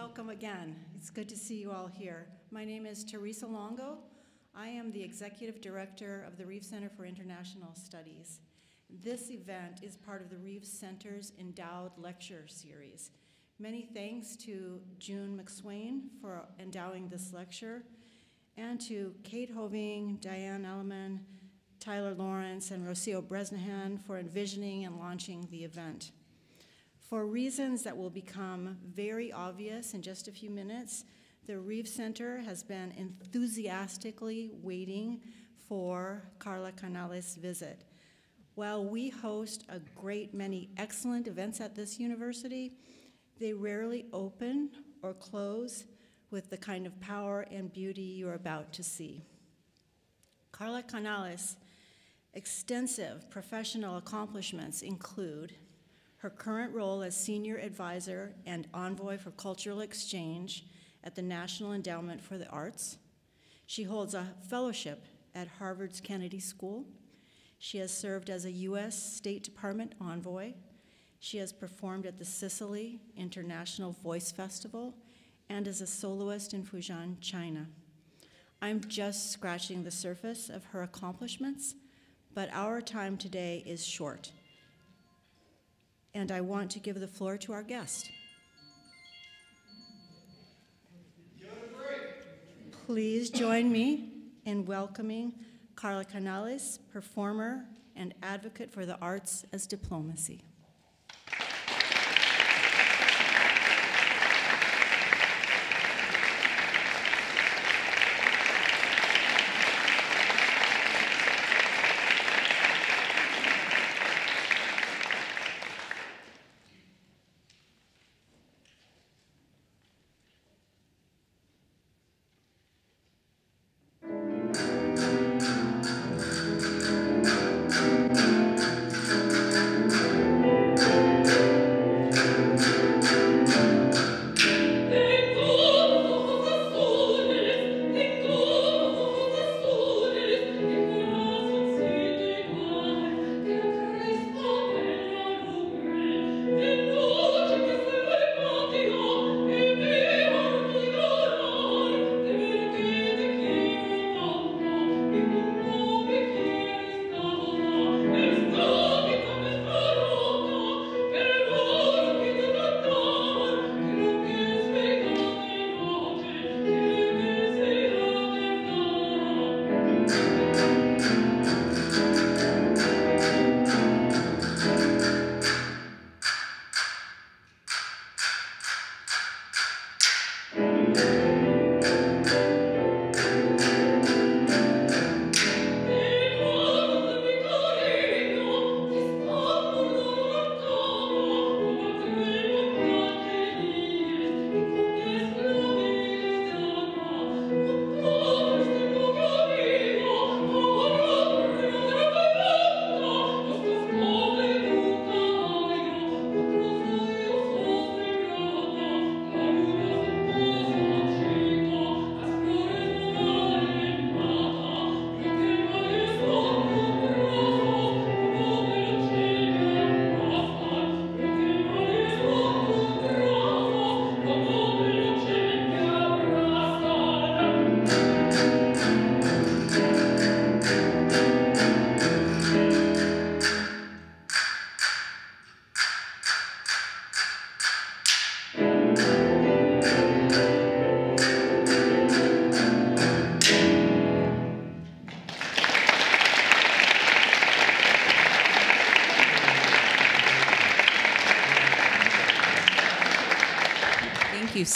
Welcome again. It's good to see you all here. My name is Teresa Longo. I am the Executive Director of the Reves Center for International Studies. This event is part of the Reves Center's Endowed Lecture Series. Many thanks to June McSwain for endowing this lecture, and to Kate Hoving, Diane Elliman, Tyler Lawrence, and Rocio Bresnahan for envisioning and launching the event. For reasons that will become very obvious in just a few minutes, the Reves Center has been enthusiastically waiting for Carla Canales' visit. While we host a great many excellent events at this university, they rarely open or close with the kind of power and beauty you're about to see. Carla Canales' extensive professional accomplishments include her current role as Senior Advisor and Envoy for Cultural Exchange at the National Endowment for the Arts. She holds a fellowship at Harvard's Kennedy School. She has served as a U.S. State Department envoy. She has performed at the Sicily International Voice Festival and as a soloist in Fujian, China. I'm just scratching the surface of her accomplishments, but our time today is short and I want to give the floor to our guest. Please join me in welcoming Carla Canales, performer and advocate for the arts as diplomacy.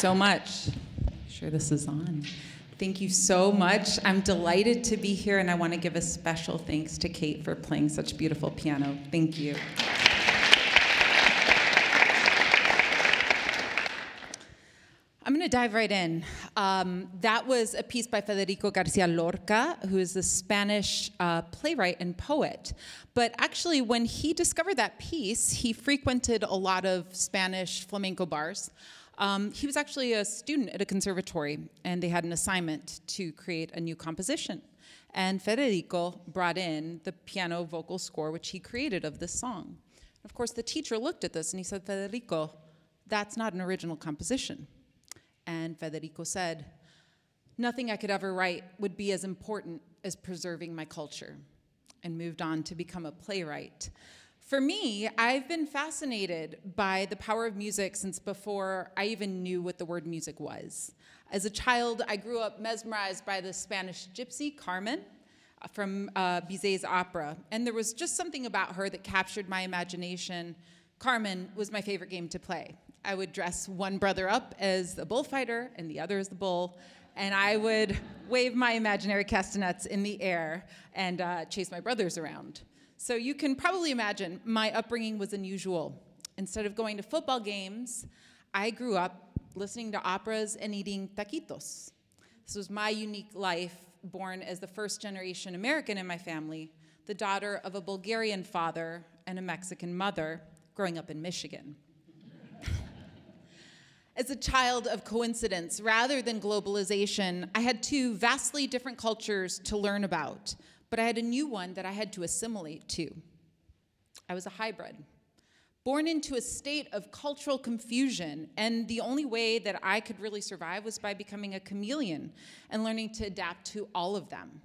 So much. Sure, this is on. Thank you so much. I'm delighted to be here, and I want to give a special thanks to Kate for playing such beautiful piano. Thank you. I'm going to dive right in. Um, that was a piece by Federico Garcia Lorca, who is a Spanish uh, playwright and poet. But actually, when he discovered that piece, he frequented a lot of Spanish flamenco bars. Um, he was actually a student at a conservatory, and they had an assignment to create a new composition. And Federico brought in the piano vocal score, which he created of this song. Of course, the teacher looked at this and he said, Federico, that's not an original composition. And Federico said, Nothing I could ever write would be as important as preserving my culture, and moved on to become a playwright. For me, I've been fascinated by the power of music since before I even knew what the word music was. As a child, I grew up mesmerized by the Spanish gypsy, Carmen, uh, from uh, Bizet's opera, and there was just something about her that captured my imagination. Carmen was my favorite game to play. I would dress one brother up as the bullfighter and the other as the bull, and I would wave my imaginary castanets in the air and uh, chase my brothers around. So you can probably imagine my upbringing was unusual. Instead of going to football games, I grew up listening to operas and eating taquitos. This was my unique life, born as the first generation American in my family, the daughter of a Bulgarian father and a Mexican mother, growing up in Michigan. As a child of coincidence rather than globalization, I had two vastly different cultures to learn about, but I had a new one that I had to assimilate to. I was a hybrid, born into a state of cultural confusion, and the only way that I could really survive was by becoming a chameleon and learning to adapt to all of them.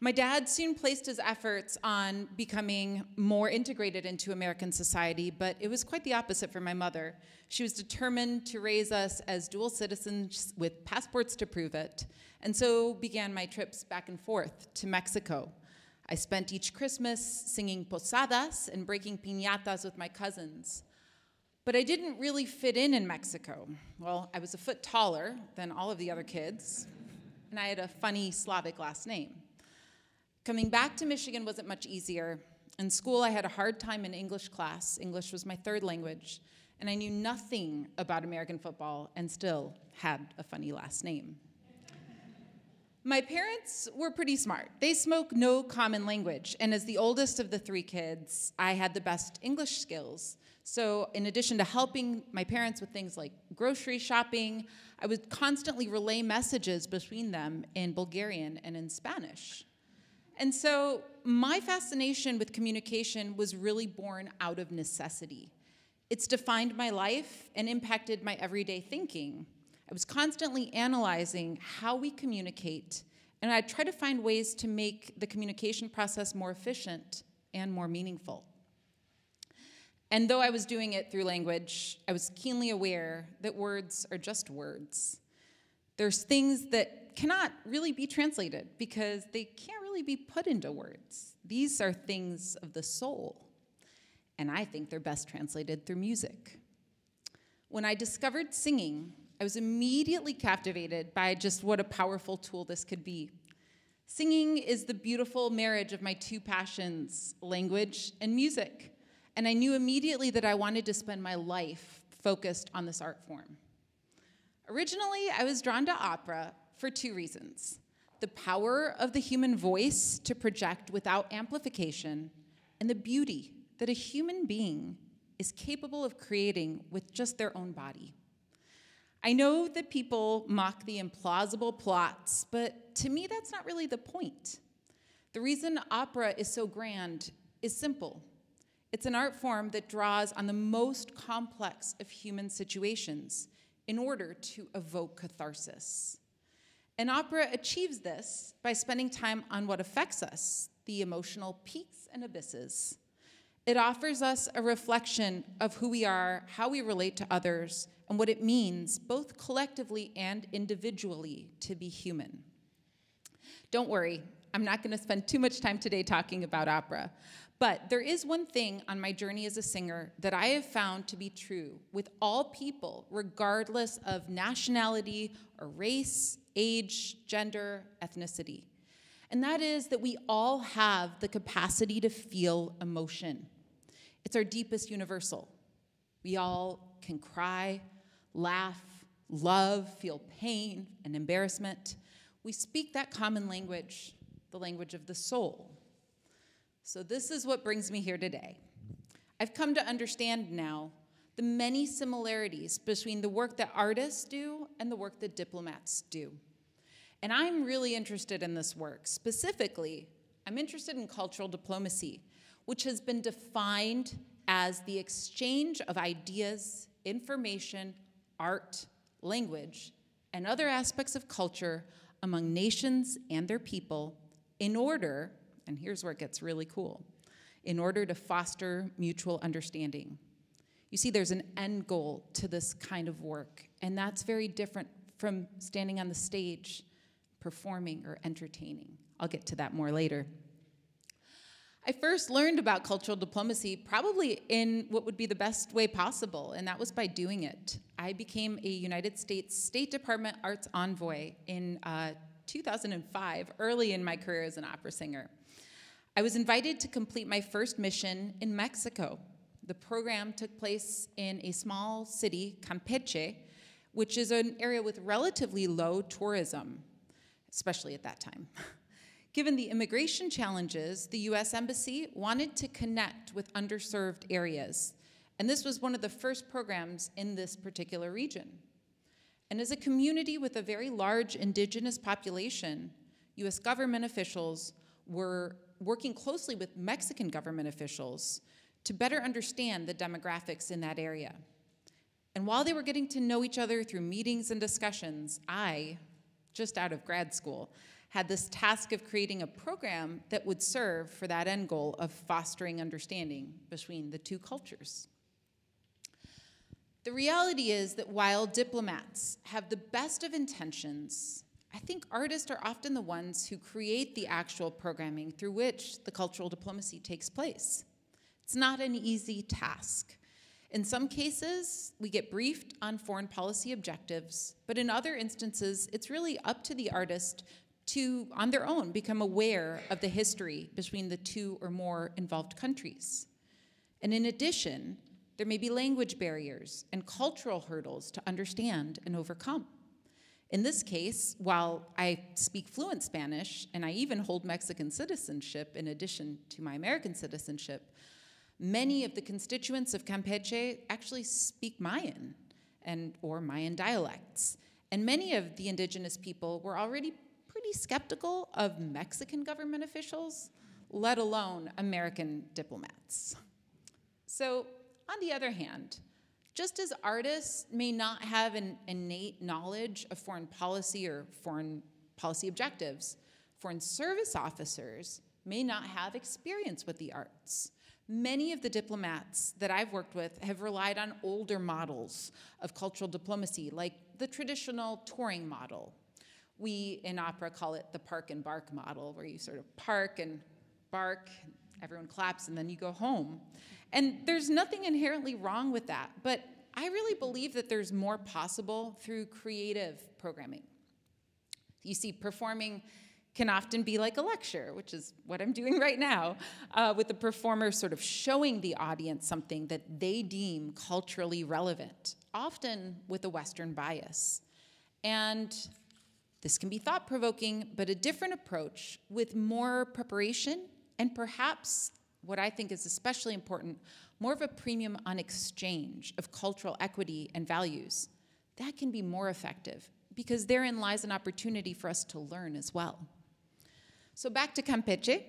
My dad soon placed his efforts on becoming more integrated into American society, but it was quite the opposite for my mother. She was determined to raise us as dual citizens with passports to prove it, and so began my trips back and forth to Mexico. I spent each Christmas singing posadas and breaking piñatas with my cousins. But I didn't really fit in in Mexico. Well, I was a foot taller than all of the other kids, and I had a funny Slavic last name. Coming back to Michigan wasn't much easier. In school, I had a hard time in English class. English was my third language, and I knew nothing about American football and still had a funny last name. My parents were pretty smart. They spoke no common language, and as the oldest of the three kids, I had the best English skills. So, in addition to helping my parents with things like grocery shopping, I would constantly relay messages between them in Bulgarian and in Spanish. And so my fascination with communication was really born out of necessity. It's defined my life and impacted my everyday thinking. I was constantly analyzing how we communicate, and I try to find ways to make the communication process more efficient and more meaningful. And though I was doing it through language, I was keenly aware that words are just words. There's things that cannot really be translated because they can't really be put into words. These are things of the soul, and I think they're best translated through music. When I discovered singing, I was immediately captivated by just what a powerful tool this could be. Singing is the beautiful marriage of my two passions, language and music. And I knew immediately that I wanted to spend my life focused on this art form. Originally, I was drawn to opera for two reasons the power of the human voice to project without amplification, and the beauty that a human being is capable of creating with just their own body. I know that people mock the implausible plots, but to me, that's not really the point. The reason opera is so grand is simple. It's an art form that draws on the most complex of human situations in order to evoke catharsis. An opera achieves this by spending time on what affects us, the emotional peaks and abysses. It offers us a reflection of who we are, how we relate to others, and what it means, both collectively and individually, to be human. Don't worry, I'm not going to spend too much time today talking about opera. But there is one thing on my journey as a singer that I have found to be true with all people, regardless of nationality or race, age, gender, ethnicity. And that is that we all have the capacity to feel emotion. It's our deepest universal. We all can cry, laugh, love, feel pain and embarrassment. We speak that common language, the language of the soul. So, this is what brings me here today. I've come to understand now the many similarities between the work that artists do and the work that diplomats do. And I'm really interested in this work. Specifically, I'm interested in cultural diplomacy, which has been defined as the exchange of ideas, information, art, language, and other aspects of culture among nations and their people in order, and here's where it gets really cool, in order to foster mutual understanding. You see, there's an end goal to this kind of work, and that's very different from standing on the stage, performing, or entertaining. I'll get to that more later. I first learned about cultural diplomacy probably in what would be the best way possible, and that was by doing it. I became a United States State Department Arts Envoy in uh, 2005, early in my career as an opera singer. I was invited to complete my first mission in Mexico. The program took place in a small city, Campeche, which is an area with relatively low tourism, especially at that time. Given the immigration challenges, the US Embassy wanted to connect with underserved areas. And this was one of the first programs in this particular region. And as a community with a very large indigenous population, US government officials were working closely with Mexican government officials to better understand the demographics in that area. And while they were getting to know each other through meetings and discussions, I, just out of grad school, had this task of creating a program that would serve for that end goal of fostering understanding between the two cultures. The reality is that while diplomats have the best of intentions, I think artists are often the ones who create the actual programming through which the cultural diplomacy takes place. It's not an easy task. In some cases, we get briefed on foreign policy objectives, but in other instances, it's really up to the artist to, on their own, become aware of the history between the two or more involved countries. And in addition, there may be language barriers and cultural hurdles to understand and overcome. In this case, while I speak fluent Spanish and I even hold Mexican citizenship in addition to my American citizenship, many of the constituents of Campeche actually speak Mayan and or Mayan dialects. And many of the indigenous people were already pretty skeptical of Mexican government officials, let alone American diplomats. So, on the other hand, just as artists may not have an innate knowledge of foreign policy or foreign policy objectives, foreign service officers may not have experience with the arts. Many of the diplomats that I've worked with have relied on older models of cultural diplomacy, like the traditional touring model we in opera call it the park and bark model, where you sort of park and bark, everyone claps, and then you go home. And there's nothing inherently wrong with that, but I really believe that there's more possible through creative programming. You see, performing can often be like a lecture, which is what I'm doing right now, uh, with the performer sort of showing the audience something that they deem culturally relevant, often with a Western bias. And this can be thought provoking, but a different approach with more preparation and perhaps what I think is especially important more of a premium on exchange of cultural equity and values. That can be more effective because therein lies an opportunity for us to learn as well. So, back to Campeche.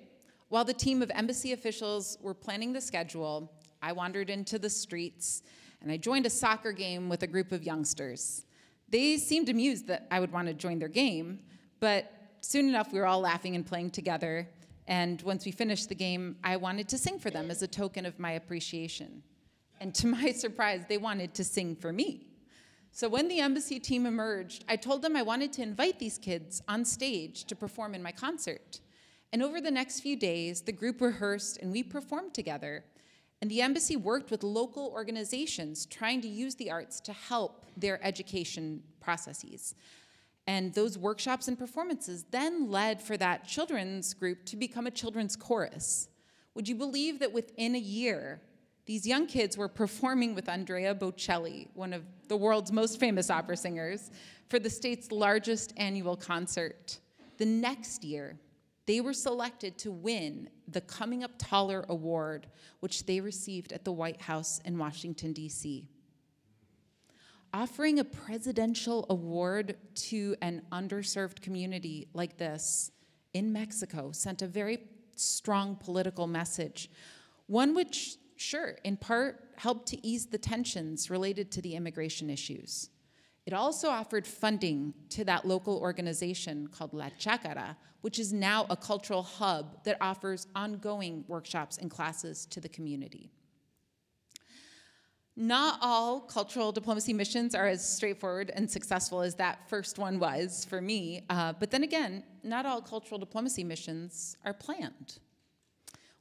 While the team of embassy officials were planning the schedule, I wandered into the streets and I joined a soccer game with a group of youngsters. They seemed amused that I would want to join their game, but soon enough we were all laughing and playing together. And once we finished the game, I wanted to sing for them as a token of my appreciation. And to my surprise, they wanted to sing for me. So when the embassy team emerged, I told them I wanted to invite these kids on stage to perform in my concert. And over the next few days, the group rehearsed and we performed together. And the embassy worked with local organizations trying to use the arts to help their education processes. And those workshops and performances then led for that children's group to become a children's chorus. Would you believe that within a year, these young kids were performing with Andrea Bocelli, one of the world's most famous opera singers, for the state's largest annual concert. The next year, they were selected to win the Coming Up Taller Award, which they received at the White House in Washington, D.C. Offering a presidential award to an underserved community like this in Mexico sent a very strong political message, one which, sure, in part helped to ease the tensions related to the immigration issues. It also offered funding to that local organization called La Chacara, which is now a cultural hub that offers ongoing workshops and classes to the community. Not all cultural diplomacy missions are as straightforward and successful as that first one was for me, uh, but then again, not all cultural diplomacy missions are planned.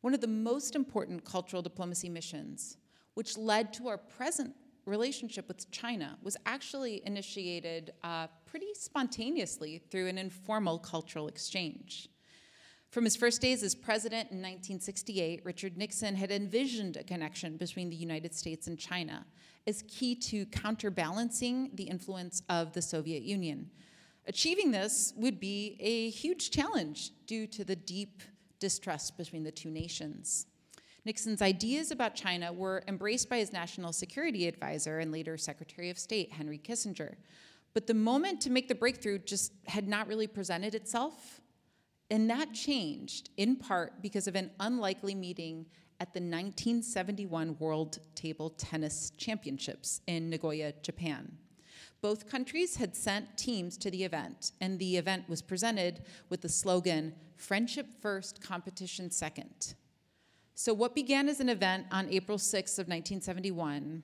One of the most important cultural diplomacy missions, which led to our present relationship with China, was actually initiated uh, pretty spontaneously through an informal cultural exchange. From his first days as president in 1968, Richard Nixon had envisioned a connection between the United States and China as key to counterbalancing the influence of the Soviet Union. Achieving this would be a huge challenge due to the deep distrust between the two nations. Nixon's ideas about China were embraced by his national security advisor and later Secretary of State, Henry Kissinger. But the moment to make the breakthrough just had not really presented itself and that changed in part because of an unlikely meeting at the 1971 World Table Tennis Championships in Nagoya, Japan. Both countries had sent teams to the event, and the event was presented with the slogan Friendship First, Competition Second. So, what began as an event on April 6th of 1971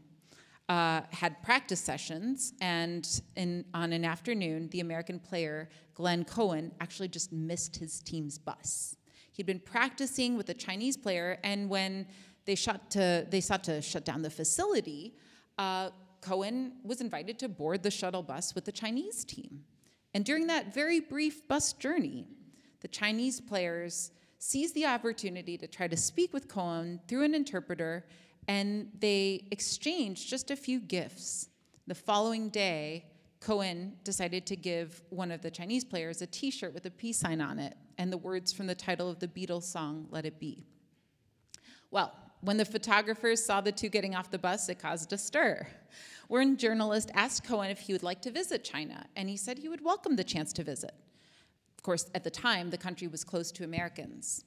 uh, had practice sessions, and in, on an afternoon, the American player Glenn Cowan actually just missed his team's bus. He'd been practicing with a Chinese player, and when they, shot to, they sought to shut down the facility, uh, Cohen was invited to board the shuttle bus with the Chinese team. And during that very brief bus journey, the Chinese players seized the opportunity to try to speak with Cowan through an interpreter and they exchanged just a few gifts. The following day, Cowan decided to give one of the Chinese players a t shirt with a peace sign on it and the words from the title of the Beatles song, Let It Be. Well, when the photographers saw the two getting off the bus, it caused a stir. One journalist asked Cowan if he would like to visit China, and he said he would welcome the chance to visit. Of course, at the time, the country was closed to Americans.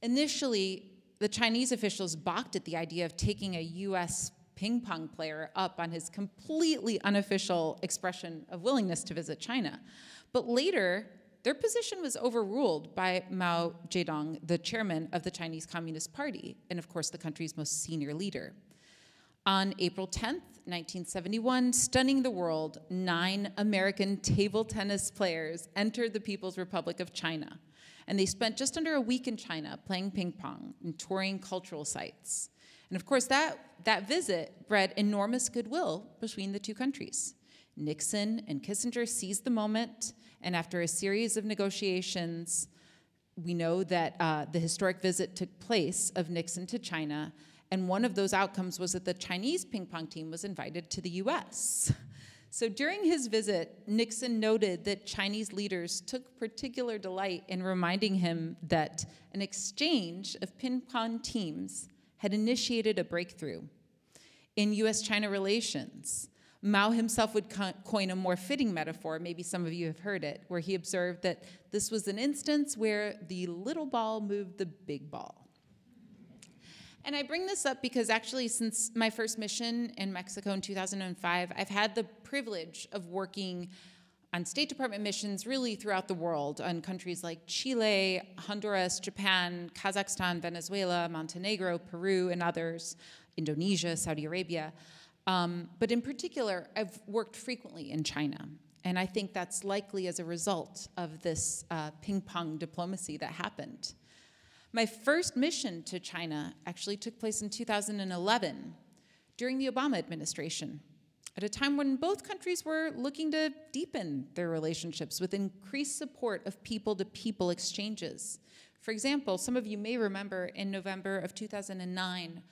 Initially, the Chinese officials balked at the idea of taking a US ping pong player up on his completely unofficial expression of willingness to visit China. But later, their position was overruled by Mao Zedong, the chairman of the Chinese Communist Party, and of course, the country's most senior leader. On April 10th, 1971, stunning the world, nine American table tennis players entered the People's Republic of China and they spent just under a week in China playing ping pong and touring cultural sites. And of course, that, that visit bred enormous goodwill between the two countries. Nixon and Kissinger seized the moment, and after a series of negotiations, we know that uh, the historic visit took place of Nixon to China, and one of those outcomes was that the Chinese ping pong team was invited to the US. So during his visit, Nixon noted that Chinese leaders took particular delight in reminding him that an exchange of ping pong teams had initiated a breakthrough. In US China relations, Mao himself would coin a more fitting metaphor, maybe some of you have heard it, where he observed that this was an instance where the little ball moved the big ball. And I bring this up because actually, since my first mission in Mexico in 2005, I've had the privilege of working on State Department missions really throughout the world on countries like Chile, Honduras, Japan, Kazakhstan, Venezuela, Montenegro, Peru, and others, Indonesia, Saudi Arabia. Um, but in particular, I've worked frequently in China. And I think that's likely as a result of this uh, ping pong diplomacy that happened. My first mission to China actually took place in 2011 during the Obama administration, at a time when both countries were looking to deepen their relationships with increased support of people to people exchanges. For example, some of you may remember in November of 2009,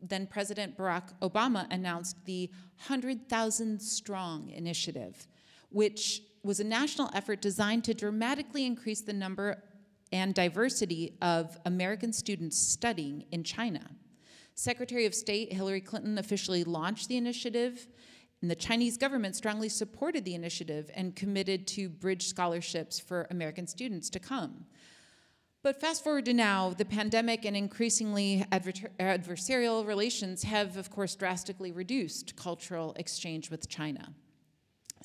then President Barack Obama announced the 100,000 Strong Initiative, which was a national effort designed to dramatically increase the number and diversity of American students studying in China. Secretary of State Hillary Clinton officially launched the initiative, and the Chinese government strongly supported the initiative and committed to bridge scholarships for American students to come. But fast forward to now, the pandemic and increasingly adversarial relations have, of course, drastically reduced cultural exchange with China.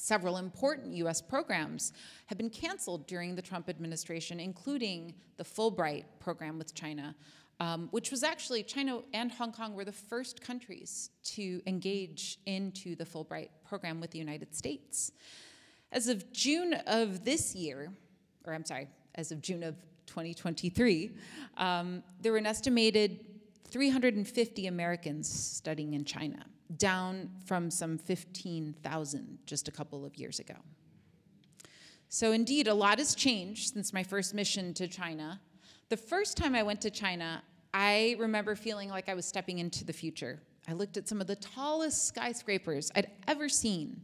Several important US programs have been canceled during the Trump administration, including the Fulbright program with China, um, which was actually China and Hong Kong were the first countries to engage into the Fulbright program with the United States. As of June of this year, or I'm sorry, as of June of 2023, um, there were an estimated 350 Americans studying in China, down from some 15,000 just a couple of years ago. So, indeed, a lot has changed since my first mission to China. The first time I went to China, I remember feeling like I was stepping into the future. I looked at some of the tallest skyscrapers I'd ever seen.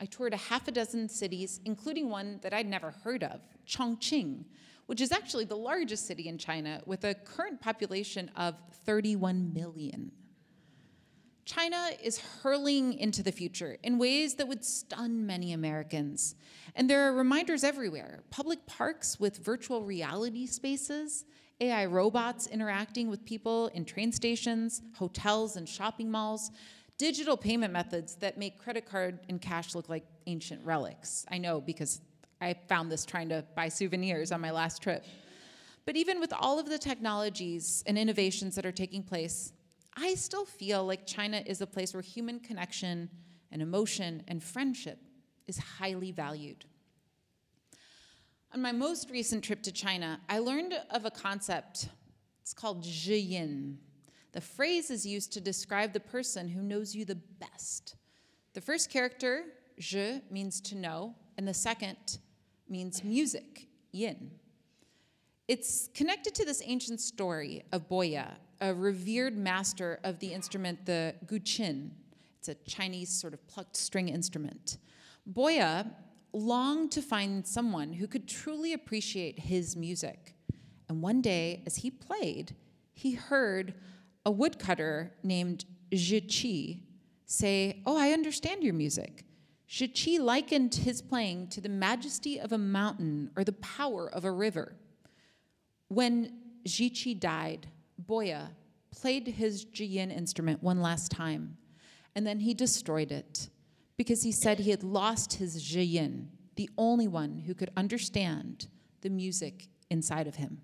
I toured a half a dozen cities, including one that I'd never heard of, Chongqing, which is actually the largest city in China with a current population of 31 million. China is hurling into the future in ways that would stun many Americans. And there are reminders everywhere public parks with virtual reality spaces, AI robots interacting with people in train stations, hotels, and shopping malls, digital payment methods that make credit card and cash look like ancient relics. I know because I found this trying to buy souvenirs on my last trip. But even with all of the technologies and innovations that are taking place, I still feel like China is a place where human connection and emotion and friendship is highly valued. On my most recent trip to China, I learned of a concept. It's called zhiyin. The phrase is used to describe the person who knows you the best. The first character, zhi, means to know, and the second means music, yin. It's connected to this ancient story of Boya, a revered master of the instrument, the guqin. It's a Chinese sort of plucked string instrument. Boya longed to find someone who could truly appreciate his music. And one day, as he played, he heard a woodcutter named Zhi say, Oh, I understand your music. Zhi likened his playing to the majesty of a mountain or the power of a river. When Zhi died, Boya played his zhiyin instrument one last time, and then he destroyed it because he said he had lost his zhiyin, the only one who could understand the music inside of him.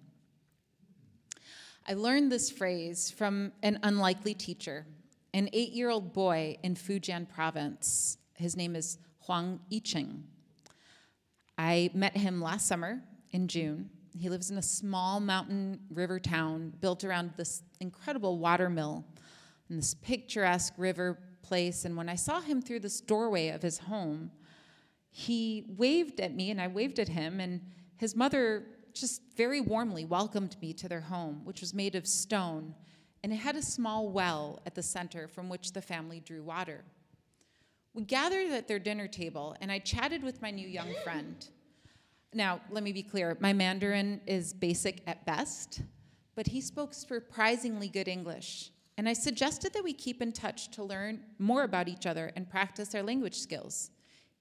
I learned this phrase from an unlikely teacher, an eight year old boy in Fujian province. His name is Huang Yicheng. I met him last summer in June. He lives in a small mountain river town built around this incredible water mill in this picturesque river place. And when I saw him through this doorway of his home, he waved at me and I waved at him. And his mother just very warmly welcomed me to their home, which was made of stone. And it had a small well at the center from which the family drew water. We gathered at their dinner table, and I chatted with my new young friend. Now, let me be clear my Mandarin is basic at best, but he spoke surprisingly good English. And I suggested that we keep in touch to learn more about each other and practice our language skills.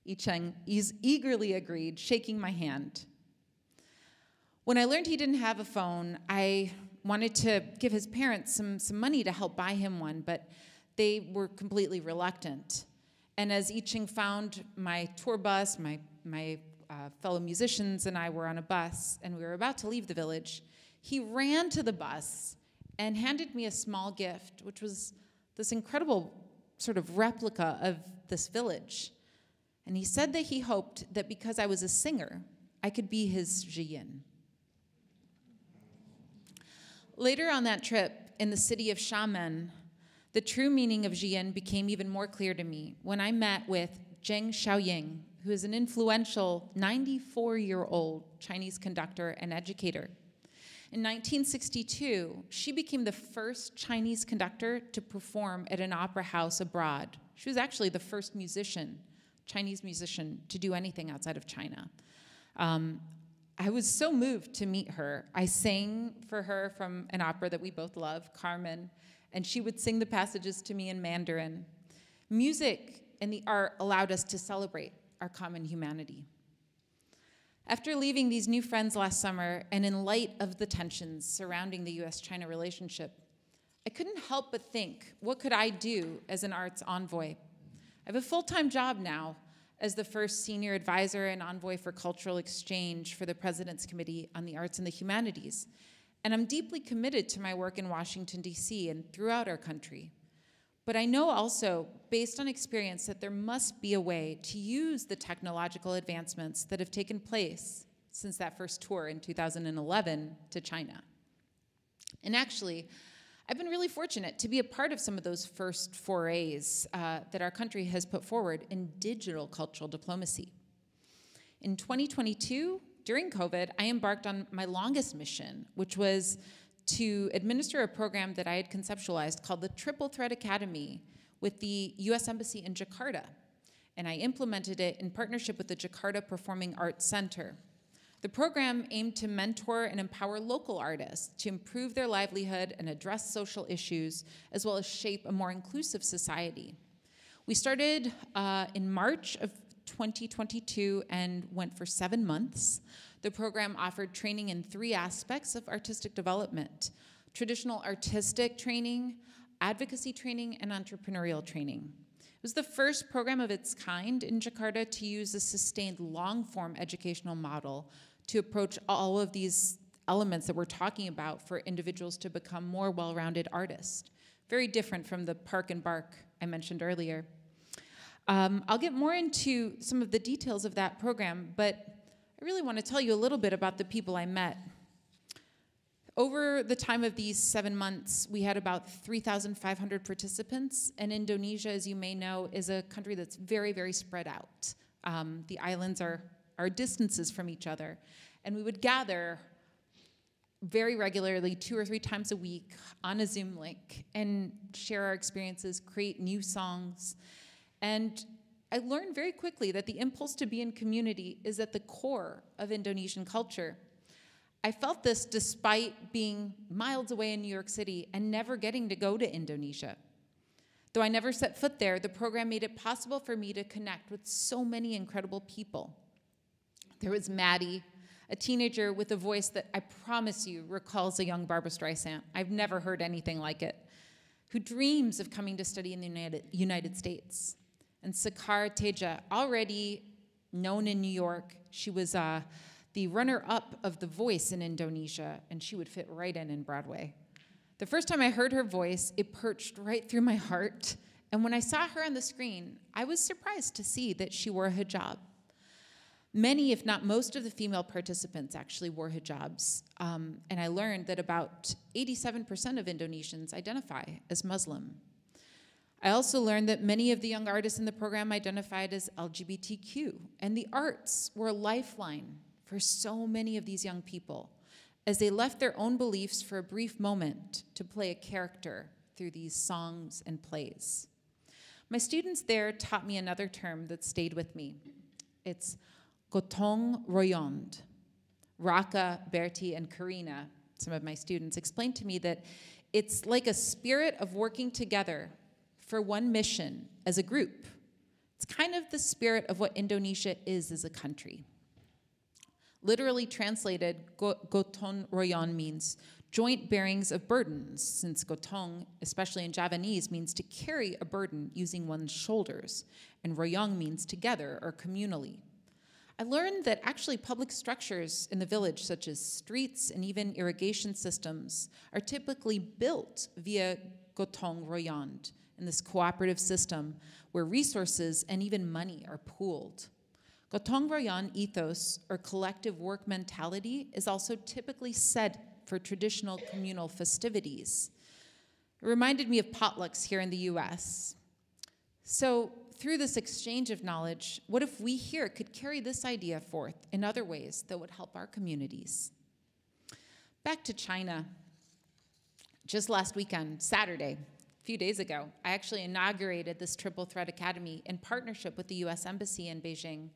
Yicheng is eagerly agreed, shaking my hand. When I learned he didn't have a phone, I wanted to give his parents some, some money to help buy him one, but they were completely reluctant. And as Yicheng found my tour bus, my, my uh, fellow musicians and I were on a bus, and we were about to leave the village, he ran to the bus and handed me a small gift, which was this incredible sort of replica of this village. And he said that he hoped that because I was a singer, I could be his zhiyin. Later on that trip, in the city of Xiamen, the true meaning of zhiyin became even more clear to me when I met with Zheng Xiaoying, who is an influential 94 year old Chinese conductor and educator. In 1962, she became the first Chinese conductor to perform at an opera house abroad. She was actually the first musician, Chinese musician, to do anything outside of China. Um, I was so moved to meet her. I sang for her from an opera that we both love, Carmen, and she would sing the passages to me in Mandarin. Music and the art allowed us to celebrate our common humanity. After leaving these new friends last summer, and in light of the tensions surrounding the US China relationship, I couldn't help but think what could I do as an arts envoy? I have a full time job now as the first senior advisor and envoy for cultural exchange for the President's Committee on the Arts and the Humanities. And I'm deeply committed to my work in Washington, D.C. and throughout our country. But I know also, based on experience, that there must be a way to use the technological advancements that have taken place since that first tour in 2011 to China. And actually, I've been really fortunate to be a part of some of those first forays uh, that our country has put forward in digital cultural diplomacy. In 2022, during COVID, I embarked on my longest mission, which was to administer a program that I had conceptualized called the Triple Threat Academy with the US Embassy in Jakarta. And I implemented it in partnership with the Jakarta Performing Arts Center. The program aimed to mentor and empower local artists to improve their livelihood and address social issues, as well as shape a more inclusive society. We started uh, in March of 2022 and went for seven months. The program offered training in three aspects of artistic development traditional artistic training, advocacy training, and entrepreneurial training. It was the first program of its kind in Jakarta to use a sustained long form educational model to approach all of these elements that we're talking about for individuals to become more well rounded artists. Very different from the park and bark I mentioned earlier. Um, I'll get more into some of the details of that program, but I really want to tell you a little bit about the people I met. Over the time of these seven months, we had about 3,500 participants, and Indonesia, as you may know, is a country that's very, very spread out. Um, the islands are our distances from each other. And we would gather very regularly, two or three times a week, on a Zoom link and share our experiences, create new songs. And I learned very quickly that the impulse to be in community is at the core of Indonesian culture. I felt this despite being miles away in New York City and never getting to go to Indonesia. Though I never set foot there, the program made it possible for me to connect with so many incredible people. There was Maddie, a teenager with a voice that I promise you recalls a young Barbra Streisand. I've never heard anything like it, who dreams of coming to study in the United, United States. And Sekar Teja, already known in New York, she was uh, the runner up of The Voice in Indonesia, and she would fit right in in Broadway. The first time I heard her voice, it perched right through my heart. And when I saw her on the screen, I was surprised to see that she wore a hijab. Many, if not most, of the female participants actually wore hijabs. Um, and I learned that about 87% of Indonesians identify as Muslim. I also learned that many of the young artists in the program identified as LGBTQ, and the arts were a lifeline for so many of these young people as they left their own beliefs for a brief moment to play a character through these songs and plays. My students there taught me another term that stayed with me. It's Gotong Royong. Raka, Bertie, and Karina, some of my students, explained to me that it's like a spirit of working together for one mission as a group. It's kind of the spirit of what Indonesia is as a country. Literally translated, Gotong Royong means joint bearings of burdens, since gotong, especially in Javanese, means to carry a burden using one's shoulders, and royong means together or communally. I learned that actually public structures in the village, such as streets and even irrigation systems, are typically built via gotong royong in this cooperative system where resources and even money are pooled. Gotong royong ethos, or collective work mentality, is also typically set for traditional communal festivities. It reminded me of potlucks here in the US. So, through this exchange of knowledge, what if we here could carry this idea forth in other ways that would help our communities? Back to China. Just last weekend, Saturday, few days ago, I actually inaugurated this Triple Threat Academy in partnership with the US Embassy in Beijing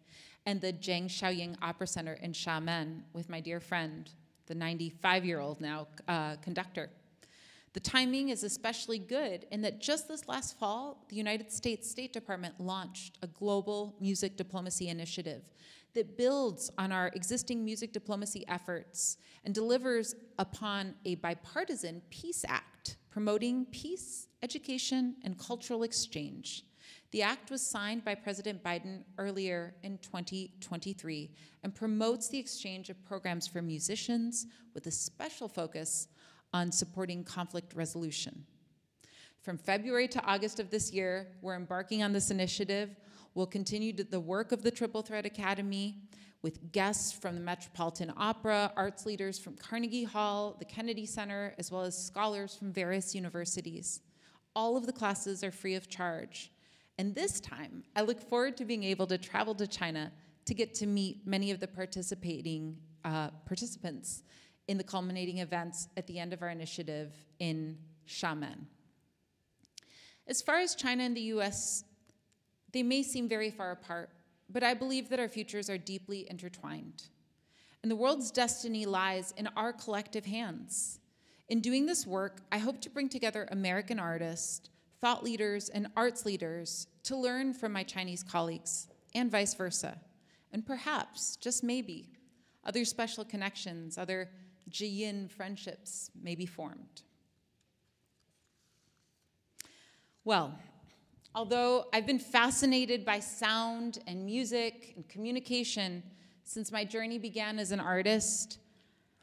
and the Zheng Xiaoying Opera Center in Xiamen with my dear friend, the 95 year old now uh, conductor. The timing is especially good in that just this last fall, the United States State Department launched a global music diplomacy initiative that builds on our existing music diplomacy efforts and delivers upon a bipartisan peace act promoting peace, education, and cultural exchange. The act was signed by President Biden earlier in 2023 and promotes the exchange of programs for musicians with a special focus on supporting conflict resolution. From February to August of this year, we're embarking on this initiative. We'll continue the work of the Triple Threat Academy with guests from the Metropolitan Opera, arts leaders from Carnegie Hall, the Kennedy Center, as well as scholars from various universities. All of the classes are free of charge. And this time, I look forward to being able to travel to China to get to meet many of the participating uh, participants in the culminating events at the end of our initiative in Xiamen. As far as China and the US, they may seem very far apart, but I believe that our futures are deeply intertwined. And the world's destiny lies in our collective hands. In doing this work, I hope to bring together American artists, thought leaders, and arts leaders to learn from my Chinese colleagues, and vice versa. And perhaps, just maybe, other special connections, other Jiyin friendships may be formed. Well, although I've been fascinated by sound and music and communication since my journey began as an artist,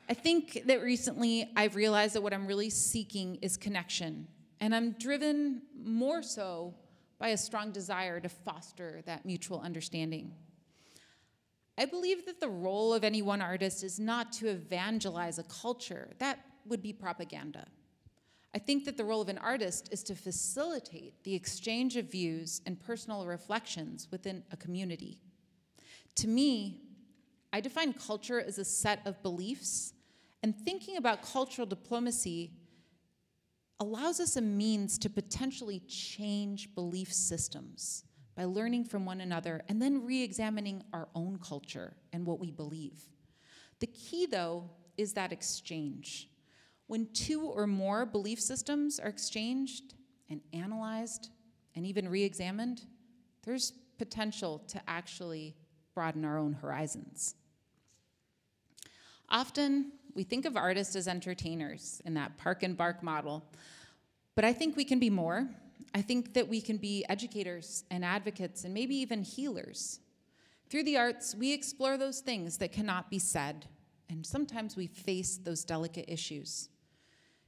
I think that recently I've realized that what I'm really seeking is connection. And I'm driven more so by a strong desire to foster that mutual understanding. I believe that the role of any one artist is not to evangelize a culture, that would be propaganda. I think that the role of an artist is to facilitate the exchange of views and personal reflections within a community. To me, I define culture as a set of beliefs, and thinking about cultural diplomacy allows us a means to potentially change belief systems by learning from one another and then re examining our own culture and what we believe. The key, though, is that exchange. When two or more belief systems are exchanged and analyzed and even re examined, there's potential to actually broaden our own horizons. Often, we think of artists as entertainers in that park and bark model, but I think we can be more. I think that we can be educators and advocates and maybe even healers. Through the arts, we explore those things that cannot be said, and sometimes we face those delicate issues.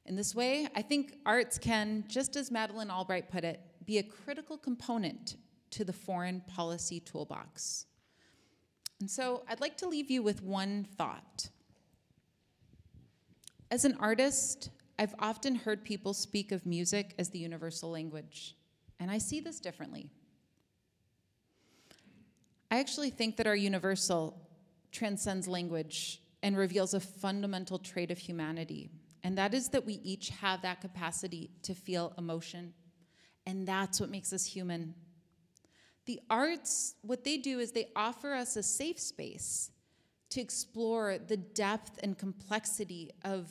In this way, I think arts can, just as Madeleine Albright put it, be a critical component to the foreign policy toolbox. And so I'd like to leave you with one thought. As an artist, I've often heard people speak of music as the universal language, and I see this differently. I actually think that our universal transcends language and reveals a fundamental trait of humanity and that is that we each have that capacity to feel emotion. And that's what makes us human. The arts, what they do is they offer us a safe space to explore the depth and complexity of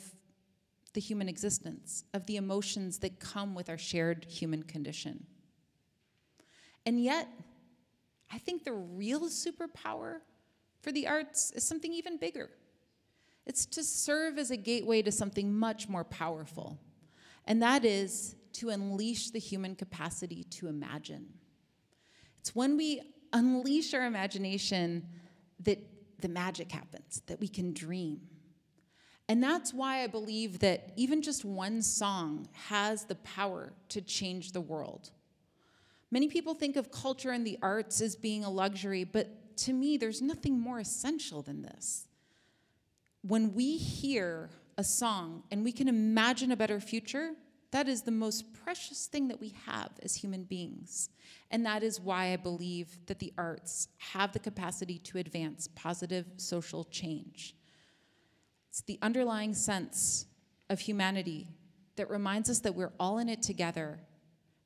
the human existence, of the emotions that come with our shared human condition. And yet, I think the real superpower for the arts is something even bigger. It's to serve as a gateway to something much more powerful, and that is to unleash the human capacity to imagine. It's when we unleash our imagination that the magic happens, that we can dream. And that's why I believe that even just one song has the power to change the world. Many people think of culture and the arts as being a luxury, but to me, there's nothing more essential than this when we hear a song and we can imagine a better future, that is the most precious thing that we have as human beings. And that is why I believe that the arts have the capacity to advance positive social change. It's the underlying sense of humanity that reminds us that we're all in it together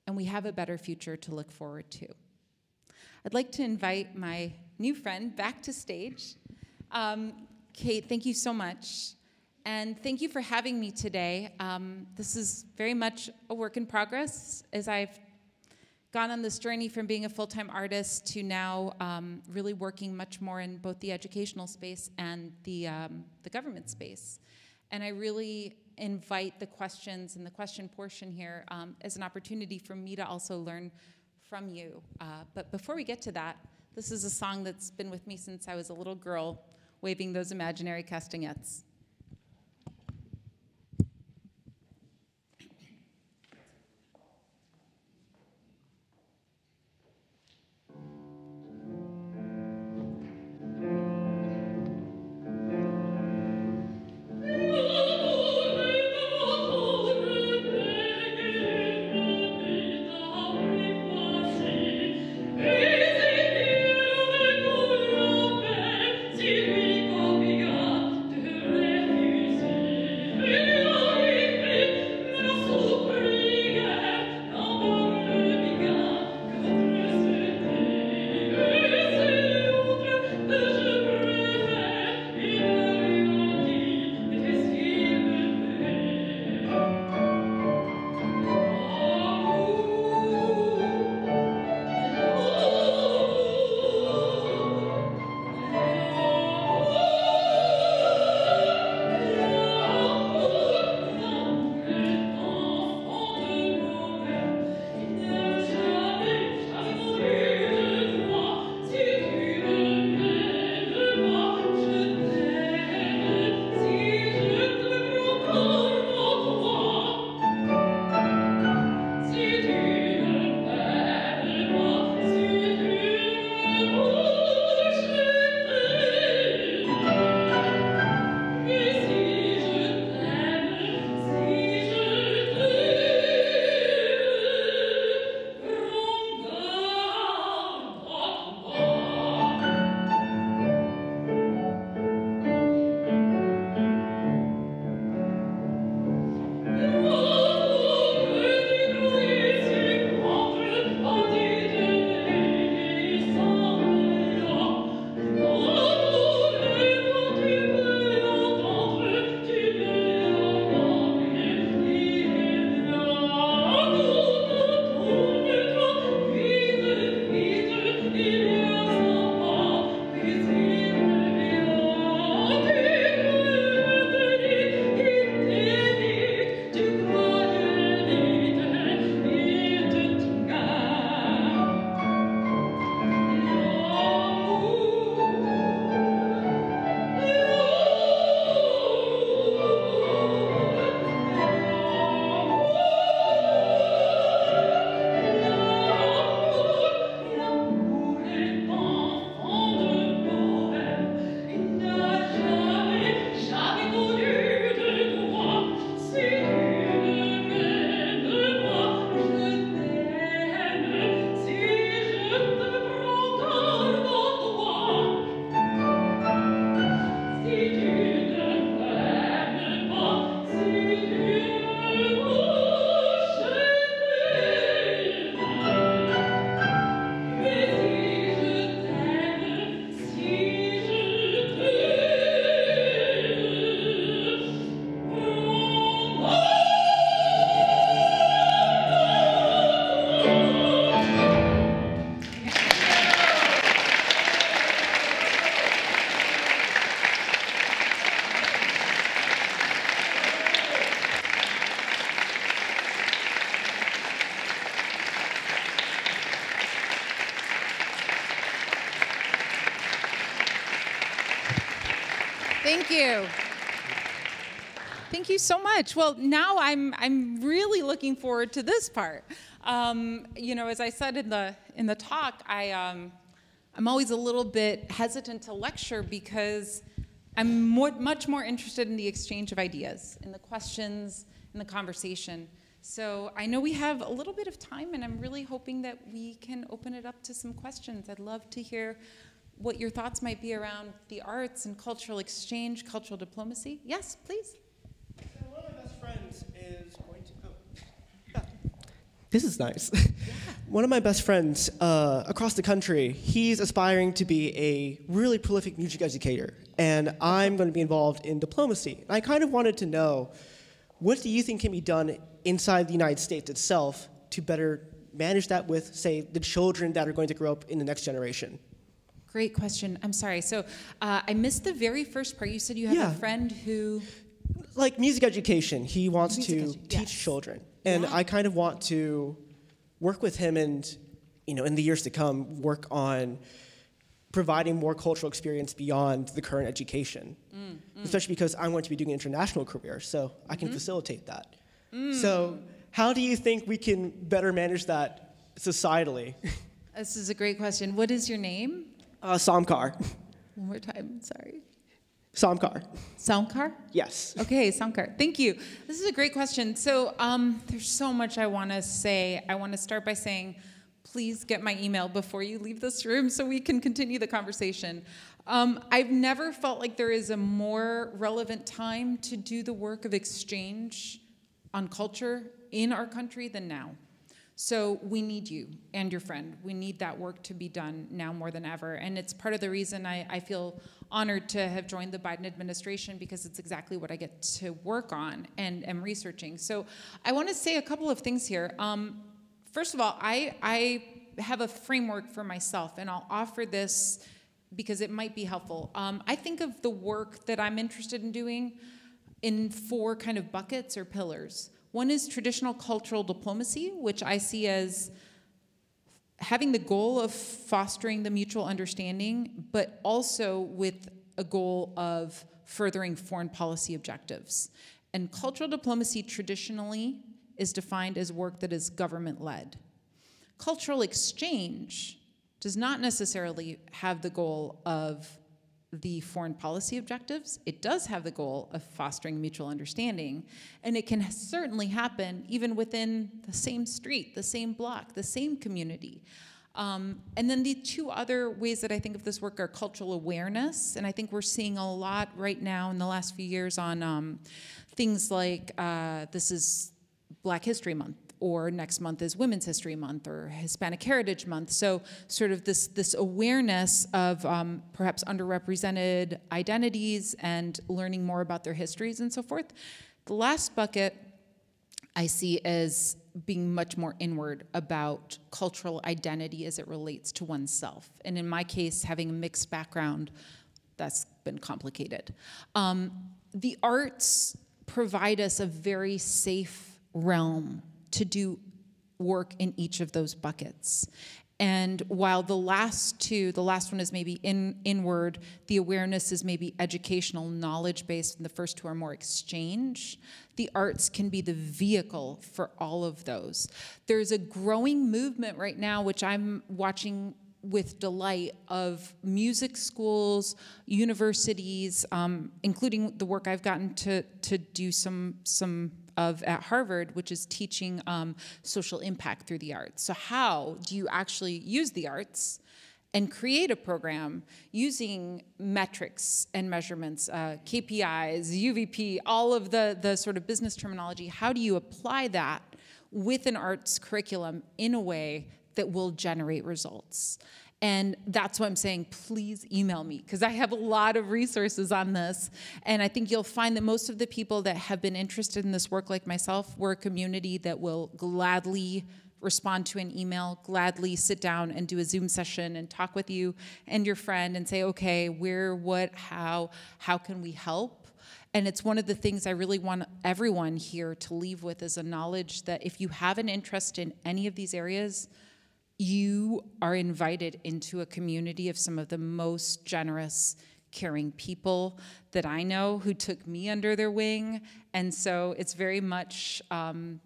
and we have a better future to look forward to. I'd like to invite my new friend back to stage. Um, Kate, thank you so much. And thank you for having me today. Um, this is very much a work in progress as I've gone on this journey from being a full time artist to now um, really working much more in both the educational space and the, um, the government space. And I really invite the questions and the question portion here um, as an opportunity for me to also learn from you. Uh, but before we get to that, this is a song that's been with me since I was a little girl, waving those imaginary castanets. Thank you. Thank you so much. Well, now I'm I'm really looking forward to this part. Um, you know, as I said in the in the talk, I um, I'm always a little bit hesitant to lecture because I'm more, much more interested in the exchange of ideas, in the questions, in the conversation. So I know we have a little bit of time, and I'm really hoping that we can open it up to some questions. I'd love to hear what your thoughts might be around the arts and cultural exchange, cultural diplomacy. Yes, please. So one of my best friends is going to. Oh. This is nice. one of my best friends uh, across the country, he's aspiring to be a really prolific music educator, and I'm going to be involved in diplomacy. And I kind of wanted to know what do you think can be done inside the United States itself to better manage that with, say, the children that are going to grow up in the next generation? Great question. I'm sorry. So uh, I missed the very first part. You said you have Yeah. a friend who. like music education. He wants Music to teach yes. children, and Yeah. I kind of want to work with him and you know, in the years to come, work on providing more cultural experience beyond the current education. Mm, mm. Especially because I'm going to be doing an international career, so I can mm-hmm. facilitate that. Mm. So, how do you think we can better manage that societally? This is a great question. What is your name? Uh, Samkar. One more time, sorry. Samkar. Soundcar? Yes. Okay, Sankar, thank you. This is a great question. So um, there's so much I want to say. I want to start by saying, please get my email before you leave this room so we can continue the conversation. Um, I've never felt like there is a more relevant time to do the work of exchange on culture in our country than now. So we need you and your friend. We need that work to be done now more than ever. And it's part of the reason I, I feel honored to have joined the Biden administration because it's exactly what I get to work on and am researching. So I want to say a couple of things here. Um, first of all, I, I have a framework for myself, and I'll offer this because it might be helpful. Um, I think of the work that I'm interested in doing in four kind of buckets or pillars. One is traditional cultural diplomacy, which I see as having the goal of fostering the mutual understanding, but also with a goal of furthering foreign policy objectives. And cultural diplomacy traditionally is defined as work that is government led. Cultural exchange does not necessarily have the goal of the foreign policy objectives. It does have the goal of fostering mutual understanding, and it can certainly happen even within the same street, the same block, the same community. Um, and then the two other ways that I think of this work are cultural awareness, and I think we're seeing a lot right now in the last few years on um, things like uh, this is Black History Month, or next month is Women's History Month or Hispanic Heritage Month. So, sort of this this awareness of um, perhaps underrepresented identities and learning more about their histories and so forth. The last bucket I see as being much more inward about cultural identity as it relates to oneself. And in my case, having a mixed background, that's been complicated. Um, the arts provide us a very safe realm to do work in each of those buckets. And while the last two, the last one is maybe in, inward, the awareness is maybe educational, knowledge based, and the first two are more exchange, the arts can be the vehicle for all of those. There's a growing movement right now, which I'm watching with delight of music schools, universities, um, including the work I've gotten to, to do some, some of at Harvard, which is teaching um, social impact through the arts. So, how do you actually use the arts? and create a program using metrics and measurements, uh, KPIs, UVP, all of the, the sort of business terminology. How do you apply that with an arts curriculum in a way that will generate results? And that's why I'm saying, please email me, because I have a lot of resources on this. And I think you'll find that most of the people that have been interested in this work, like myself, we're a community that will gladly respond to an email, gladly sit down and do a Zoom session and talk with you and your friend and say, okay, where, what, how, how can we help? And it's one of the things I really want everyone here to leave with is a knowledge that if you have an interest in any of these areas, you are invited into a community of some of the most generous, caring people that I know who took me under their wing. And so it's very much, um,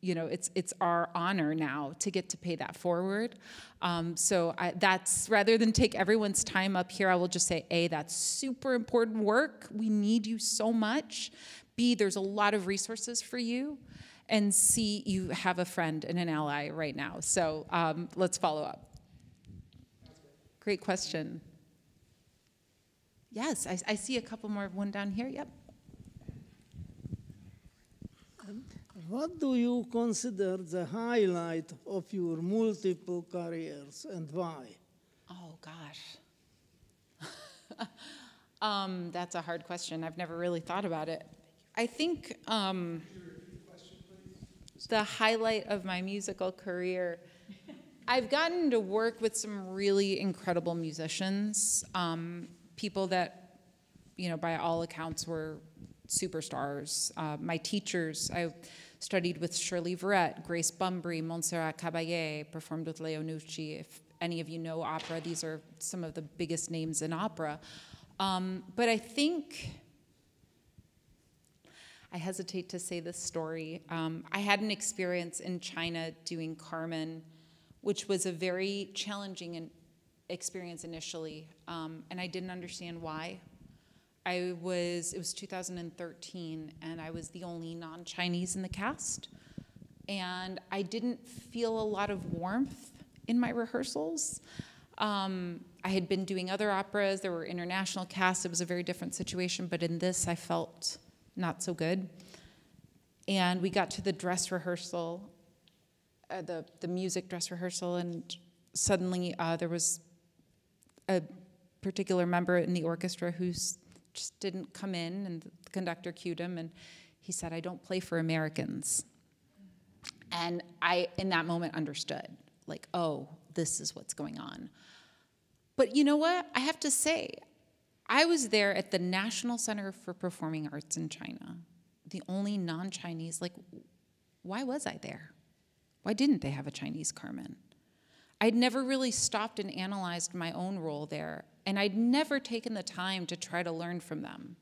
you know, it's, it's our honor now to get to pay that forward. Um, so I, that's rather than take everyone's time up here, I will just say, A, that's super important work. We need you so much. B, there's a lot of resources for you and see you have a friend and an ally right now. So um, let's follow up. Great question. Yes, I, I, see a couple more. One down here. Yep. What do you consider the highlight of your multiple careers and why? Oh, gosh. um, that's a hard question. I've never really thought about it. I think. Um, the highlight of my musical career. I've gotten to work with some really incredible musicians, um, people that, you know, by all accounts were superstars. Uh, my teachers, I studied with Shirley Verrett, Grace Bumbry, Montserrat Caballé, performed with Leo Nucci. If any of you know opera, these are some of the biggest names in opera. Um, but I think, I hesitate to say this story. Um, I had an experience in China doing Carmen, which was a very challenging experience initially, um, and I didn't understand why. I was, it was 2013, and I was the only non Chinese in the cast. And I didn't feel a lot of warmth in my rehearsals. Um, I had been doing other operas, there were international casts, it was a very different situation, but in this I felt not so good. And we got to the dress rehearsal, uh, the, the music dress rehearsal, and suddenly uh, there was a particular member in the orchestra who just didn't come in, and the conductor cued him, and he said, I don't play for Americans. And I, in that moment, understood, like, oh, this is what's going on. But you know what? I have to say, I was there at the National Center for Performing Arts in China, the only non Chinese. Like, why was I there? Why didn't they have a Chinese Carmen? I'd never really stopped and analyzed my own role there and I'd never taken the time to try to learn from them.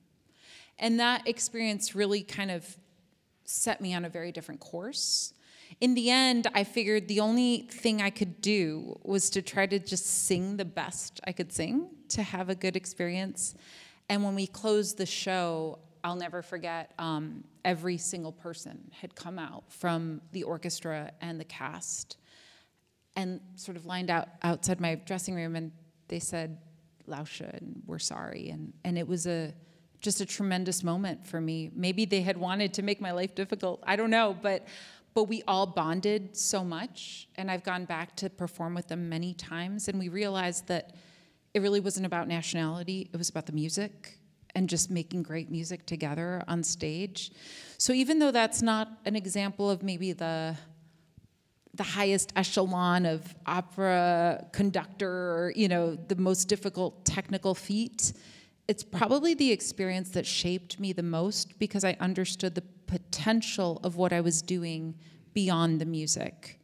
And that experience really kind of set me on a very different course. In the end, I figured the only thing I could do was to try to just sing the best I could sing to have a good experience. And when we closed the show, I'll never forget, um, every single person had come out from the orchestra and the cast and sort of lined out outside my dressing room and they said, Lauscha and we're sorry. And, and it was a, just a tremendous moment for me. Maybe they had wanted to make my life difficult. I don't know, but but we all bonded so much and I've gone back to perform with them many times and we realized that it really wasn't about nationality, it was about the music and just making great music together on stage. So even though that's not an example of maybe the the highest echelon of opera conductor or you know the most difficult technical feat it's probably the experience that shaped me the most because i understood the potential of what i was doing beyond the music.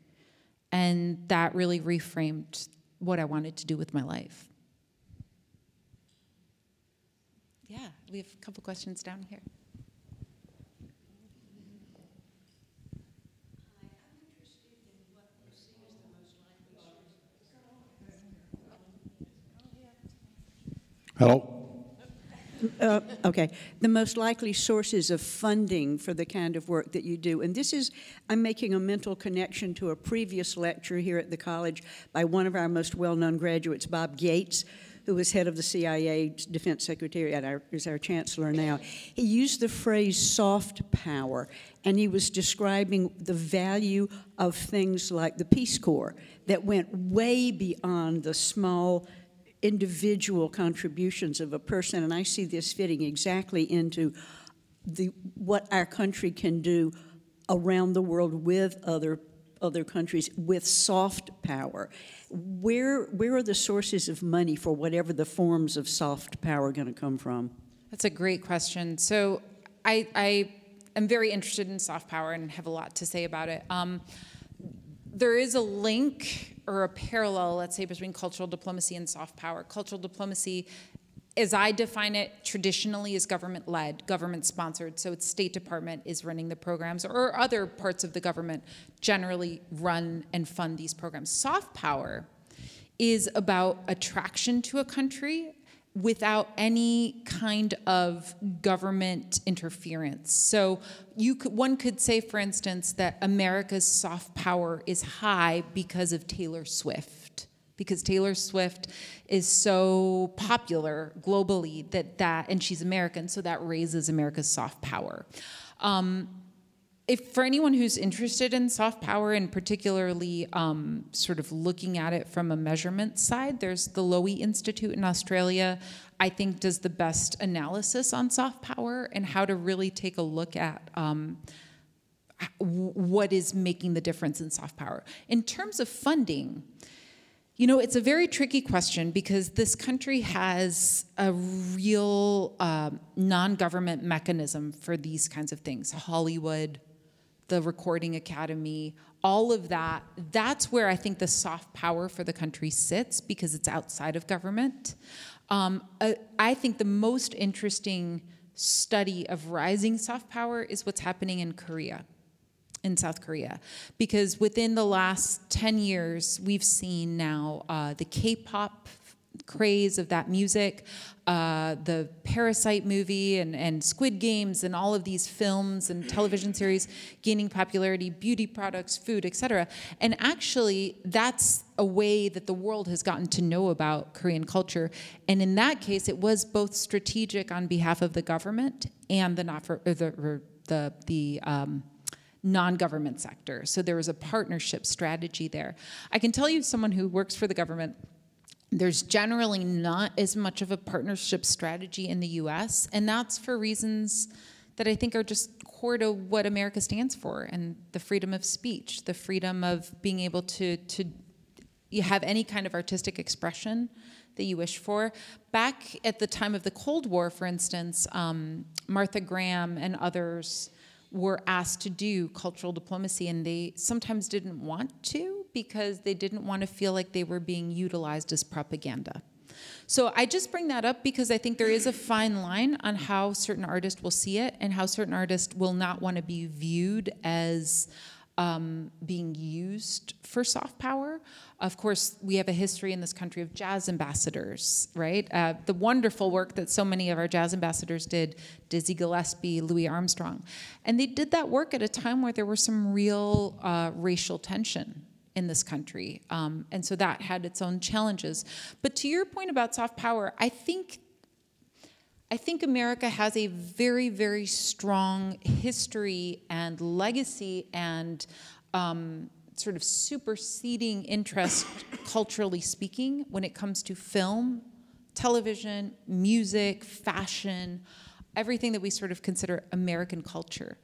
And that really reframed what i wanted to do with my life. Yeah we have a couple questions down here. Hello? Uh, okay. The most likely sources of funding for the kind of work that you do. And this is, I'm making a mental connection to a previous lecture here at the college by one of our most well known graduates, Bob Gates, who was head of the CIA Defense Secretary and is our chancellor now. He used the phrase soft power, and he was describing the value of things like the Peace Corps that went way beyond the small individual contributions of a person, and I see this fitting exactly into the, what our country can do around the world with other other countries with soft power. Where where are the sources of money for whatever the forms of soft power going to come from? That's a great question. So I, I am very interested in soft power and have a lot to say about it. Um, there is a link or a parallel, let's say, between cultural diplomacy and soft power. Cultural diplomacy, as I define it, traditionally is government led, government sponsored. So its State Department is running the programs, or other parts of the government generally run and fund these programs. Soft power is about attraction to a country without any kind of government interference. So you could, one could say, for instance, that America's soft power is high because of Taylor Swift, because Taylor Swift is so popular globally that that, and she's American, so that raises America's soft power. Um, if for anyone who's interested in soft power and particularly um, sort of looking at it from a measurement side, there's the Lowy Institute in Australia. I think does the best analysis on soft power and how to really take a look at um, what is making the difference in soft power. In terms of funding, you know, it's a very tricky question because this country has a real um, non government mechanism for these kinds of things Hollywood, the Recording Academy, all of that, that's where I think the soft power for the country sits because it's outside of government. Um, uh, I think the most interesting study of rising soft power is what's happening in Korea in South Korea. Because within the last 10 years, we've seen now uh, the K pop craze of that music, uh, the Parasite movie, and, and Squid Games, and all of these films and television series gaining popularity, beauty products, food, etc. And actually, that's a way that the world has gotten to know about Korean culture. And in that case, it was both strategic on behalf of the government and the not for, the the the um, non-government sector. So there was a partnership strategy there. I can tell you, someone who works for the government there's generally not as much of a partnership strategy in the US, and that's for reasons that I think are just core to what America stands for and the freedom of speech, the freedom of being able to, to you have any kind of artistic expression that you wish for. Back at the time of the Cold War, for instance, um, Martha Graham and others were asked to do cultural diplomacy, and they sometimes didn't want to because they didn't want to feel like they were being utilized as propaganda. So I just bring that up because I think there is a fine line on how certain artists will see it and how certain artists will not want to be viewed as um, being used for soft power. Of course, we have a history in this country of jazz ambassadors, right? Uh, the wonderful work that so many of our jazz ambassadors did, Dizzy Gillespie, Louis Armstrong. And they did that work at a time where there was some real uh, racial tension in this country. Um, and so that had its own challenges. But to your point about soft power, I think I think America has a very, very strong history and legacy and um, sort of superseding interest, culturally speaking, when it comes to film, television, music, fashion, everything that we sort of consider American culture.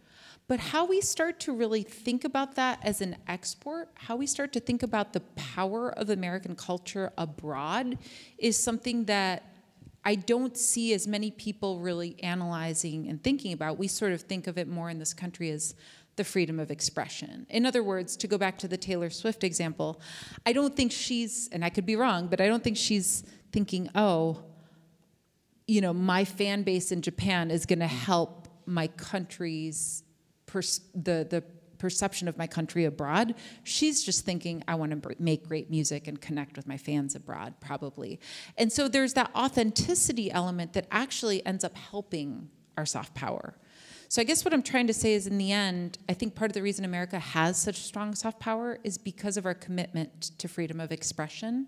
But how we start to really think about that as an export, how we start to think about the power of American culture abroad, is something that I don't see as many people really analyzing and thinking about. We sort of think of it more in this country as the freedom of expression. In other words, to go back to the Taylor Swift example, I don't think she's, and I could be wrong, but I don't think she's thinking, oh, you know, my fan base in Japan is going to help my country's the the perception of my country abroad. She's just thinking, I want to make great music and connect with my fans abroad, probably. And so there's that authenticity element that actually ends up helping our soft power. So I guess what I'm trying to say is in the end, I think part of the reason America has such strong soft power is because of our commitment to freedom of expression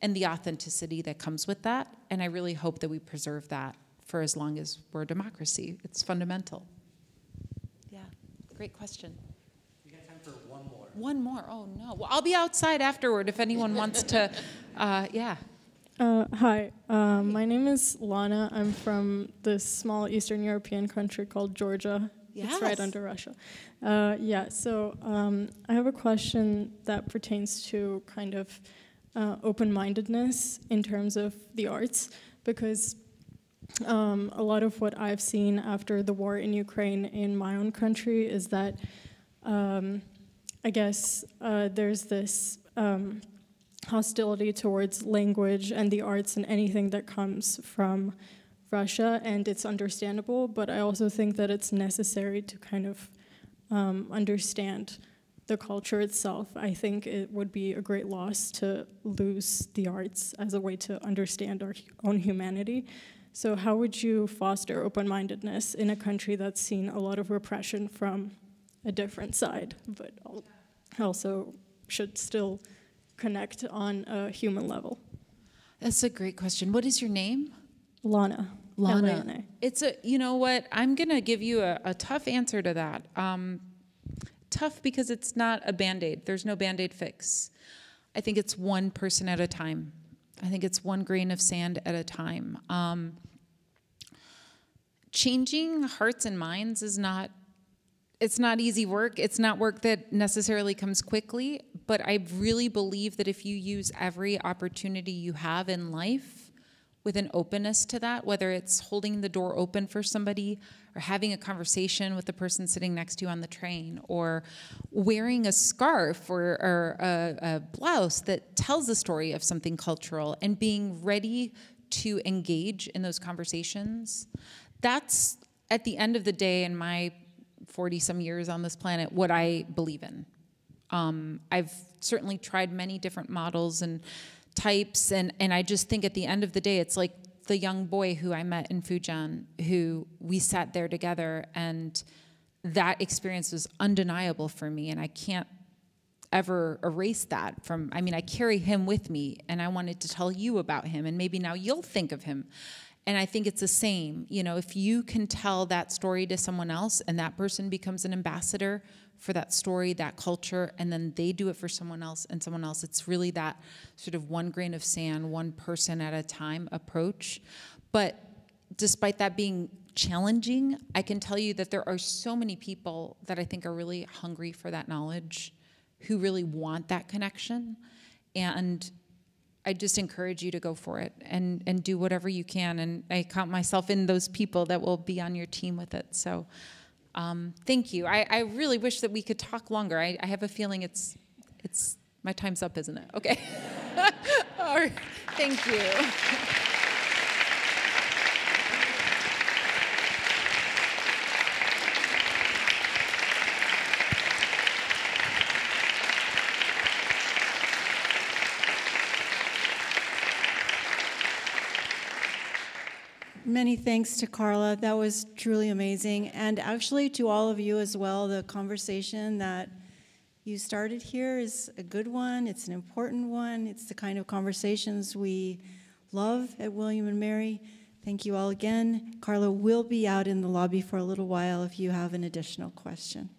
and the authenticity that comes with that. And I really hope that we preserve that for as long as we're a democracy. It's fundamental. Yeah, great question. We got time for one more. One more. Oh no. Well, I'll be outside afterward if anyone wants to. Uh, yeah. Uh, hi, uh, my name is Lana. I'm from this small Eastern European country called Georgia. Yes. It's right under Russia. Uh, yeah, so um, I have a question that pertains to kind of uh, open mindedness in terms of the arts, because um, a lot of what I've seen after the war in Ukraine in my own country is that. Um, I guess uh, there's this um, hostility towards language and the arts and anything that comes from Russia, and it's understandable, but I also think that it's necessary to kind of um, understand the culture itself. I think it would be a great loss to lose the arts as a way to understand our own humanity. So, how would you foster open mindedness in a country that's seen a lot of repression from a different side, but also should still connect on a human level. That's a great question. What is your name? Lana. Lana. L-A-N-A. It's a, you know what? I'm going to give you a, a, tough answer to that. Um, tough because it's not a band aid, there's no band aid fix. I think it's one person at a time. I think it's one grain of sand at a time. Um, changing hearts and minds is not it's not easy work. It's not work that necessarily comes quickly, but I really believe that if you use every opportunity you have in life, with an openness to that, whether it's holding the door open for somebody or having a conversation with the person sitting next to you on the train or wearing a scarf or, or a, a blouse that tells a story of something cultural and being ready to engage in those conversations. That's at the end of the day, in my 40 some years on this planet, what I believe in. Um, I've certainly tried many different models and types, and, and I just think at the end of the day, it's like the young boy who I met in Fujian, who we sat there together, and that experience was undeniable for me, and I can't ever erase that from i mean i carry him with me and i wanted to tell you about him and maybe now you'll think of him and i think it's the same you know if you can tell that story to someone else and that person becomes an ambassador for that story that culture and then they do it for someone else and someone else it's really that sort of one grain of sand one person at a time approach but despite that being challenging i can tell you that there are so many people that i think are really hungry for that knowledge who really want that connection. And I just encourage you to go for it and, and do whatever you can. And I count myself in those people that will be on your team with it. So um, thank you. I, I really wish that we could talk longer. I, I have a feeling it's, it's my time's up, isn't it? Okay. All right. Thank you. Many thanks to Carla. That was truly amazing. And actually, to all of you as well, the conversation that you started here is a good one. It's an important one. It's the kind of conversations we love at William and Mary. Thank you all again. Carla will be out in the lobby for a little while if you have an additional question.